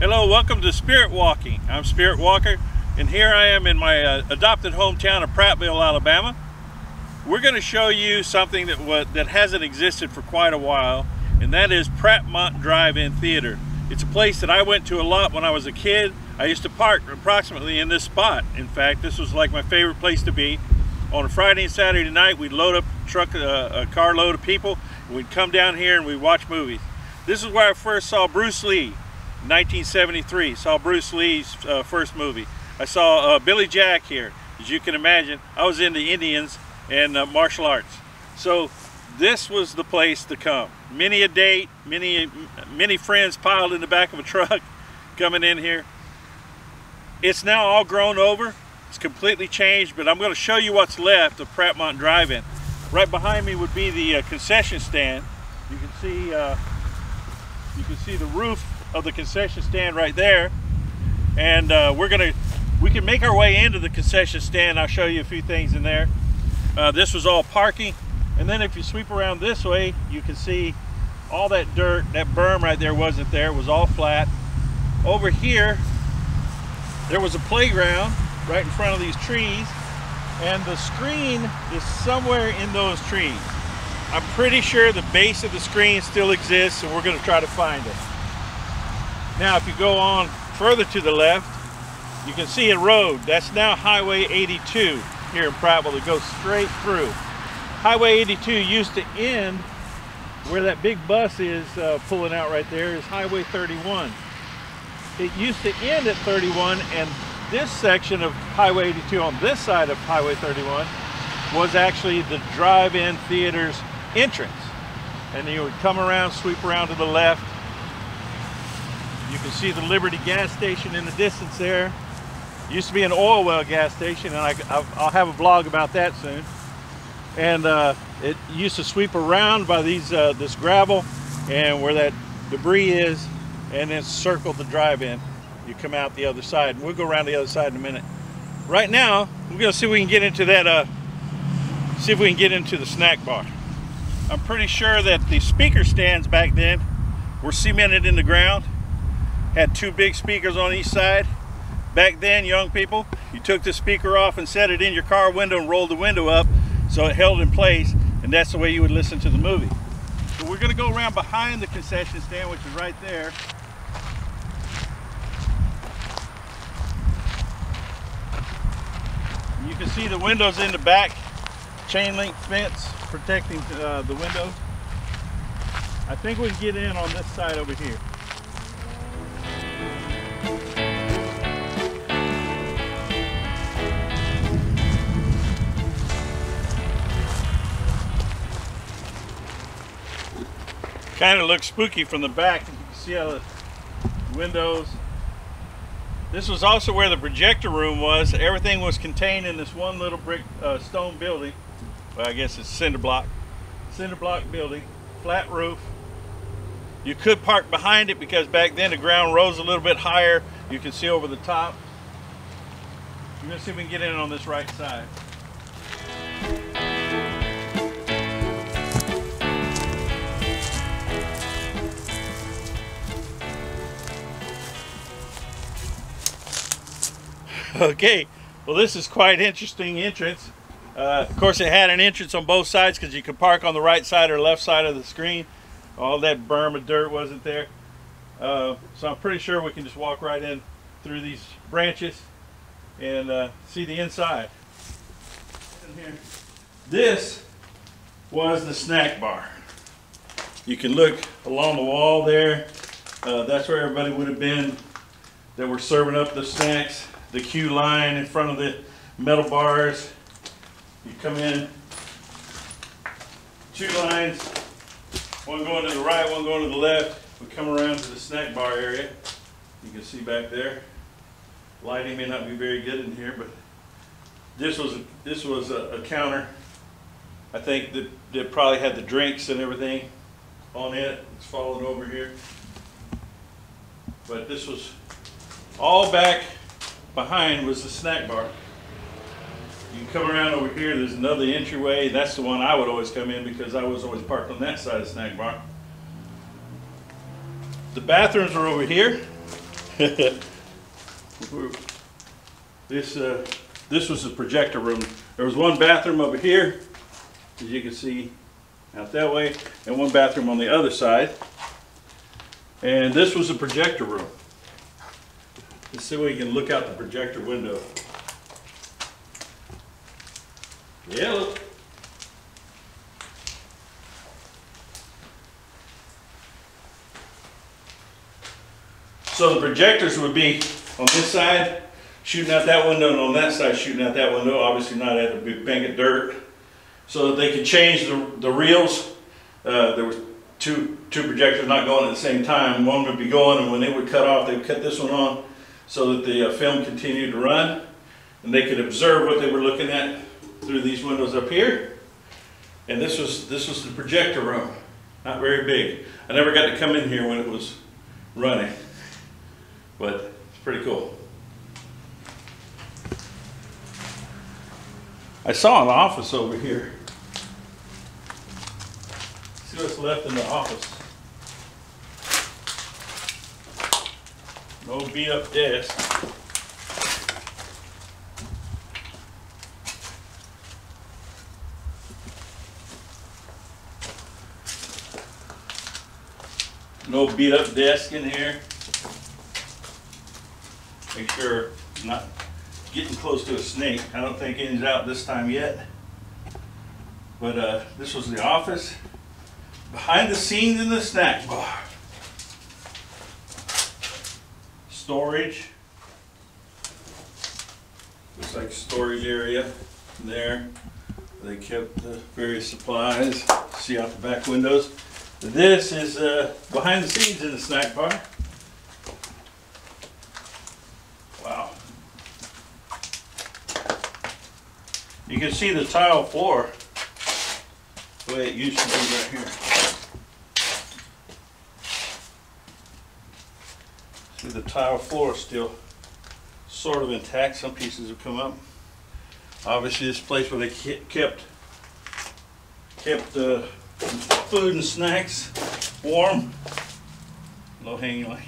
Hello, welcome to Spirit Walking. I'm Spirit Walker, and here I am in my uh, adopted hometown of Prattville, Alabama. We're going to show you something that that hasn't existed for quite a while, and that is Prattmont Drive-In Theater. It's a place that I went to a lot when I was a kid. I used to park approximately in this spot. In fact, this was like my favorite place to be. On a Friday and Saturday night, we'd load up a truck, uh, a car load of people, and we'd come down here and we'd watch movies. This is where I first saw Bruce Lee 1973. Saw Bruce Lee's uh, first movie. I saw uh, Billy Jack here. As you can imagine, I was into Indians and uh, martial arts. So this was the place to come. Many a date, many many friends piled in the back of a truck coming in here. It's now all grown over. It's completely changed, but I'm going to show you what's left of Prattmont Drive-In. Right behind me would be the uh, concession stand. You can see uh, you can see the roof of the concession stand right there. And uh, we're gonna, we can make our way into the concession stand. I'll show you a few things in there. Uh, this was all parking. And then if you sweep around this way, you can see all that dirt, that berm right there wasn't there, it was all flat. Over here, there was a playground right in front of these trees and the screen is somewhere in those trees. I'm pretty sure the base of the screen still exists and we're gonna try to find it. Now, if you go on further to the left, you can see a road. That's now Highway 82 here in Prattville that goes straight through. Highway 82 used to end where that big bus is uh, pulling out right there is Highway 31. It used to end at 31 and this section of Highway 82 on this side of Highway 31 was actually the drive-in theater's entrance. And you would come around, sweep around to the left, you can see the Liberty gas station in the distance there. Used to be an oil well gas station, and I, will have a vlog about that soon. And uh, it used to sweep around by these uh, this gravel and where that debris is, and then circle the drive-in. You come out the other side, and we'll go around the other side in a minute. Right now, we're gonna see if we can get into that. Uh, see if we can get into the snack bar. I'm pretty sure that the speaker stands back then were cemented in the ground had two big speakers on each side. Back then, young people, you took the speaker off and set it in your car window and rolled the window up so it held in place, and that's the way you would listen to the movie. So we're gonna go around behind the concession stand, which is right there. You can see the windows in the back, chain link fence protecting uh, the windows. I think we can get in on this side over here. Kind of looks spooky from the back. You can see how the windows. This was also where the projector room was. Everything was contained in this one little brick uh, stone building. Well, I guess it's cinder block. Cinder block building, flat roof. You could park behind it because back then the ground rose a little bit higher. You can see over the top. We're gonna see if we can get in on this right side. Okay, well this is quite interesting entrance. Uh, of course it had an entrance on both sides because you could park on the right side or left side of the screen. All that berm of dirt wasn't there. Uh, so I'm pretty sure we can just walk right in through these branches and uh, see the inside. This was the snack bar. You can look along the wall there. Uh, that's where everybody would have been that were serving up the snacks the queue line in front of the metal bars. You come in, two lines, one going to the right, one going to the left. We come around to the snack bar area. You can see back there. Lighting may not be very good in here, but this was a, this was a, a counter. I think that, that probably had the drinks and everything on it. It's falling over here. But this was all back behind was the snack bar. You can come around over here, there's another entryway. That's the one I would always come in because I was always parked on that side of the snack bar. The bathrooms are over here. this uh, this was the projector room. There was one bathroom over here, as you can see out that way, and one bathroom on the other side. And this was the projector room. Let's see if we can look out the projector window. Yeah. So the projectors would be on this side, shooting out that window, and on that side, shooting out that window, obviously not at a big bank of dirt. So that they could change the, the reels. Uh, there was two, two projectors not going at the same time. One would be going, and when they would cut off, they would cut this one on so that the uh, film continued to run. And they could observe what they were looking at through these windows up here. And this was, this was the projector room. Not very big. I never got to come in here when it was running. But it's pretty cool. I saw an office over here. See what's left in the office. No beat up desk. No beat up desk in here. Make sure it's not getting close to a snake. I don't think any's out this time yet. But uh, this was the office. Behind the scenes in the snack bar. Storage. Looks like storage area there. They kept the various supplies. See out the back windows. This is uh, behind the scenes in the snack bar. Wow. You can see the tile floor the way it used to be right here. See the tile floor is still sort of intact. Some pieces have come up. Obviously this place where they kept kept the food and snacks warm. Low hanging like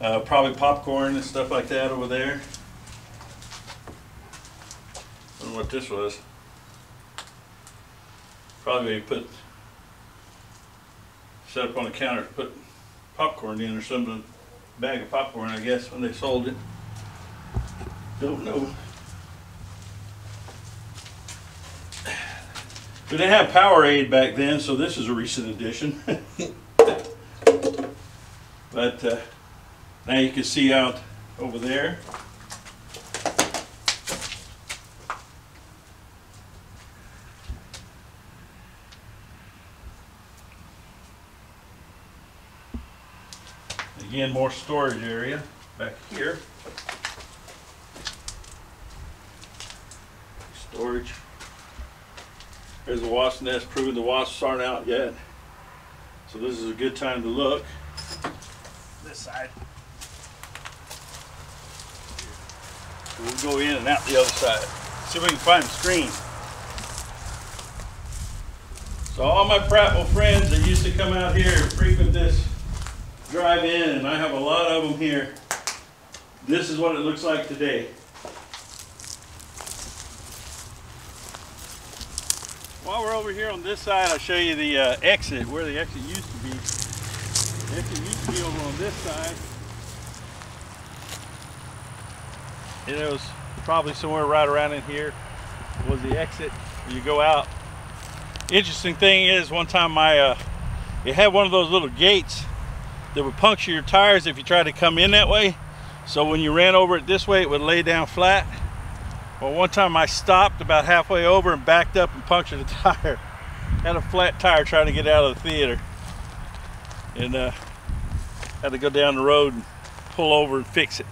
uh, probably popcorn and stuff like that over there. I don't know what this was. Probably put set up on the counter to put popcorn in or something. Bag of popcorn, I guess, when they sold it. Don't know. We didn't have Powerade back then, so this is a recent addition. but uh, now you can see out over there. Again, more storage area back here. Storage. There's a wasp nest proving the wasps aren't out yet. So this is a good time to look. This side. We'll go in and out the other side. See if we can find the screen. So all my Prattville friends that used to come out here and frequent this drive in, and I have a lot of them here. This is what it looks like today. While we're over here on this side, I'll show you the uh, exit, where the exit used to be. The exit used to be over on this side. And it was probably somewhere right around in here was the exit. You go out. Interesting thing is, one time my, uh, it had one of those little gates that would puncture your tires if you tried to come in that way. So when you ran over it this way, it would lay down flat. Well, one time I stopped about halfway over and backed up and punctured a tire. Had a flat tire trying to get out of the theater. And uh, had to go down the road and pull over and fix it.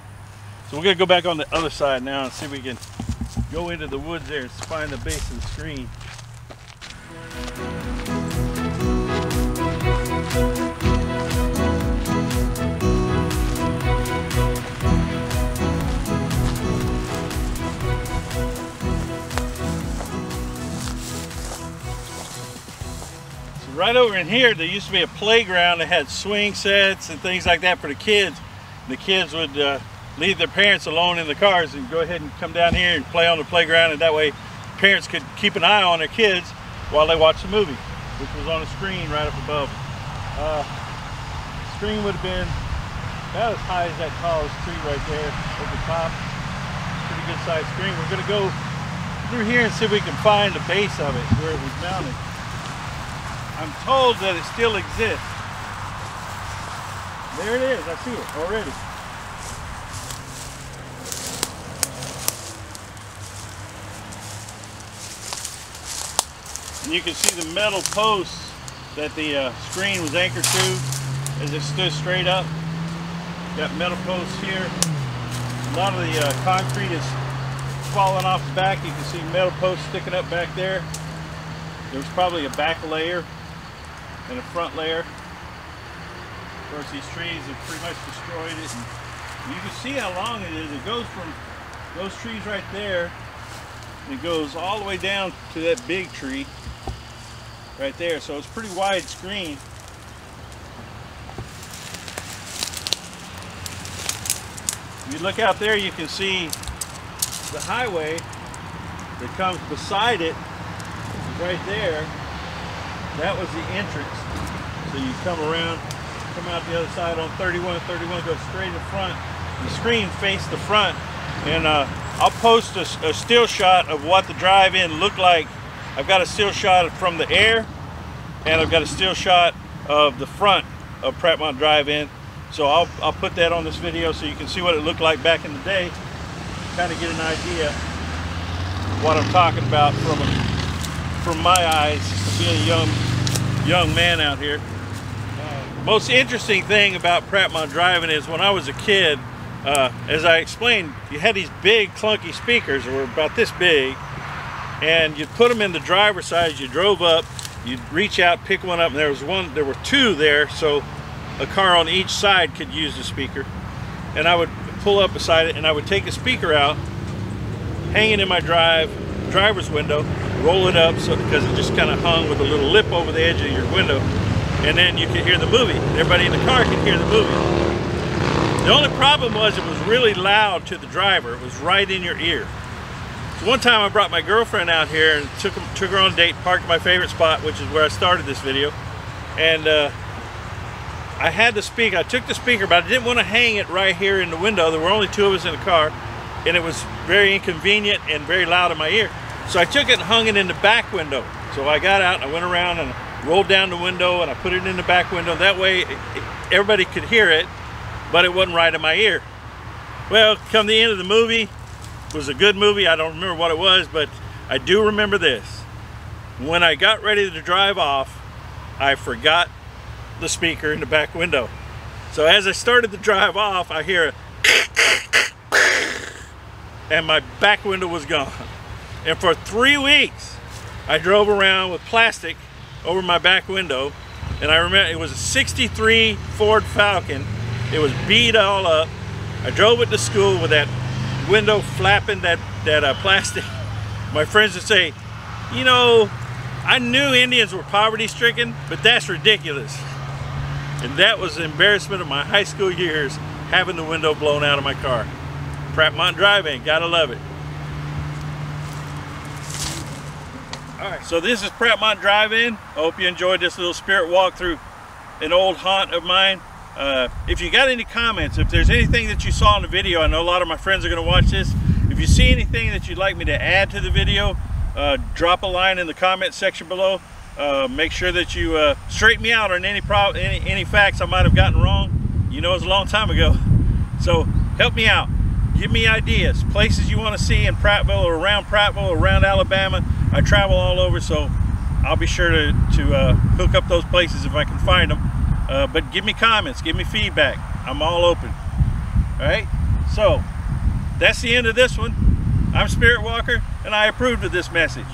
So we're gonna go back on the other side now and see if we can go into the woods there and find the base of the screen. Right over in here, there used to be a playground that had swing sets and things like that for the kids. The kids would uh, leave their parents alone in the cars and go ahead and come down here and play on the playground and that way parents could keep an eye on their kids while they watch the movie, which was on a screen right up above. Uh, screen would have been about as high as that tallest tree right there at the top. Pretty good sized screen. We're gonna go through here and see if we can find the base of it where it was mounted. I'm told that it still exists. There it is, I see it already. And you can see the metal posts that the uh, screen was anchored to as it stood straight up. Got metal posts here. A lot of the uh, concrete is falling off the back. You can see metal posts sticking up back there. There's probably a back layer and a front layer. Of course, these trees have pretty much destroyed it. And you can see how long it is. It goes from those trees right there. It goes all the way down to that big tree right there. So it's pretty wide screen. If you look out there, you can see the highway that comes beside it right there. That was the entrance. So you come around, come out the other side on 31, 31 goes straight in front. The screen faced the front. And uh, I'll post a, a still shot of what the drive-in looked like I've got a still shot from the air and I've got a still shot of the front of Prattmont Drive-In. So I'll, I'll put that on this video so you can see what it looked like back in the day. Kind of get an idea what I'm talking about from a, from my eyes, being a young young man out here. Most interesting thing about Prattmont Drive-In is when I was a kid, uh, as I explained, you had these big clunky speakers that were about this big and you'd put them in the driver's side as you drove up you'd reach out pick one up and there was one there were two there so a car on each side could use the speaker and I would pull up beside it and I would take a speaker out hang it in my drive driver's window roll it up so because it just kind of hung with a little lip over the edge of your window and then you could hear the movie everybody in the car could hear the movie the only problem was it was really loud to the driver it was right in your ear one time I brought my girlfriend out here and took, took her on a date, parked my favorite spot, which is where I started this video. And uh, I had the speaker, I took the speaker, but I didn't want to hang it right here in the window. There were only two of us in the car, and it was very inconvenient and very loud in my ear. So I took it and hung it in the back window. So I got out and I went around and rolled down the window and I put it in the back window. That way everybody could hear it, but it wasn't right in my ear. Well, come the end of the movie, was a good movie. I don't remember what it was, but I do remember this. When I got ready to drive off, I forgot the speaker in the back window. So as I started to drive off, I hear a and my back window was gone. And for three weeks, I drove around with plastic over my back window. And I remember it was a 63 Ford Falcon. It was beat all up. I drove it to school with that window flapping that, that uh, plastic, my friends would say, you know, I knew Indians were poverty stricken, but that's ridiculous. And that was the embarrassment of my high school years, having the window blown out of my car. Prattmont Drive-In, gotta love it. So this is Prattmont Drive-In. I hope you enjoyed this little spirit walk through an old haunt of mine. Uh, if you got any comments, if there's anything that you saw in the video, I know a lot of my friends are going to watch this. If you see anything that you'd like me to add to the video, uh, drop a line in the comment section below. Uh, make sure that you uh, straighten me out on any, any, any facts I might have gotten wrong. You know, it was a long time ago. So help me out. Give me ideas, places you want to see in Prattville or around Prattville or around Alabama. I travel all over, so I'll be sure to, to uh, hook up those places if I can find them. Uh, but give me comments, give me feedback. I'm all open. All right? So, that's the end of this one. I'm Spirit Walker, and I approved of this message.